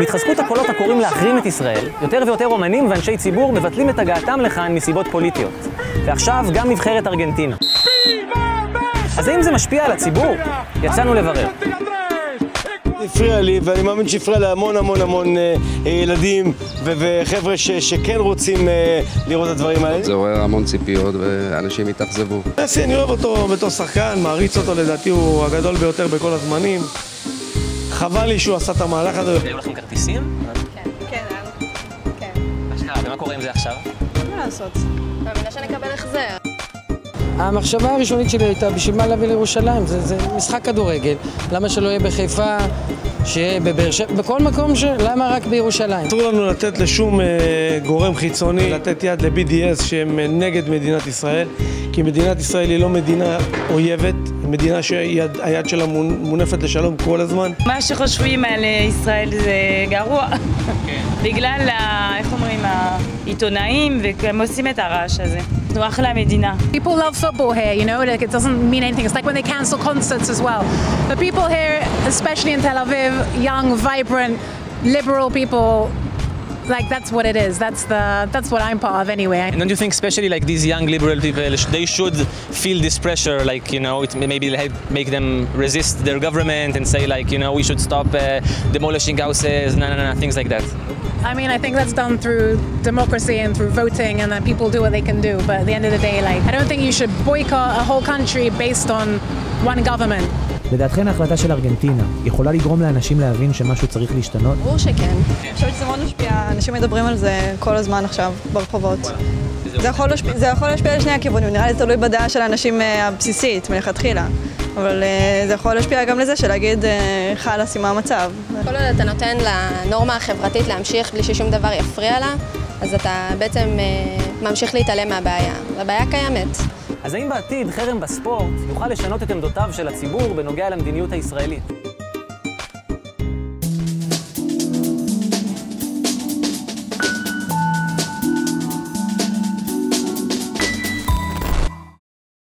עם התחזקות הקולות הקוראים להחרים את ישראל, יותר ויותר אומנים ואנשי ציבור מבטלים את הגעתם לכאן מסיבות פוליטיות. ועכשיו גם נבחרת ארגנטינה. אז האם זה משפיע על הציבור? יצאנו לברר. הפריע לי, ואני מאמין שהפריע להמון המון המון אה, ילדים ו- וחבר'ה ש- שכן רוצים אה, לראות את הדברים האלה. זה עורר המון ציפיות ואנשים התאכזבו. מסי, אני אוהב אותו בתור שחקן, מעריץ אותו, לדעתי הוא הגדול ביותר בכל הזמנים. חבל לי שהוא עשה את המהלך הזה. היו לכם כרטיסים? כן, כן, כן. אשכרה, ומה קורה עם זה עכשיו? מה לעשות? מאמינה שנקבל החזר. המחשבה הראשונית שלי הייתה, בשביל מה להביא לירושלים? זה, זה משחק כדורגל. למה שלא יהיה בחיפה, שיהיה בבאר שבע, בכל מקום ש... למה רק בירושלים? אסור לנו לתת לשום אה, גורם חיצוני לתת יד ל-BDS שהם אה, נגד מדינת ישראל, כי מדינת ישראל היא לא מדינה אויבת, היא מדינה שהיד שלה מונ- מונפת לשלום כל הזמן. מה שחושבים על ישראל זה גרוע. בגלל, ה- איך אומרים, העיתונאים, והם עושים את הרעש הזה. זו אחלה מדינה. People love football here, you know, like it doesn't mean anything. It's like when they cancel concerts as well. But people here, especially in Tel Aviv, young, vibrant, liberal people, like that's what it is. That's the that's what I'm part of anyway. And don't you think, especially like these young liberal people, they should feel this pressure, like you know, it maybe help make them resist their government and say like, you know, we should stop uh, demolishing houses, no, no, no, things like that. I mean, I think that's done through democracy and through voting, and that people do what they can do. But at the end of the day, like, I don't think you should boycott a whole country based on one government. לדעתכן ההחלטה של ארגנטינה יכולה לגרום לאנשים להבין שמשהו צריך להשתנות? ברור שכן. אני חושבת שזה מאוד משפיע, אנשים מדברים על זה כל הזמן עכשיו ברחובות. זה יכול להשפיע- זה יכול להשפיע על שני הכיוונים, נראה לי זה תלוי בדעה של האנשים אה, הבסיסית מלכתחילה. אבל אה, זה יכול להשפיע גם לזה של-להגיד אה, חלאס עם המצב. כל עוד אתה נותן לנורמה החברתית להמשיך בלי ששום דבר יפריע לה, אז אתה בעצם ממשיך להתעלם מהבעיה. והבעיה קיימת. אז האם בעתיד חרם בספורט יוכל לשנות את עמדותיו של הציבור בנוגע למדיניות הישראלית?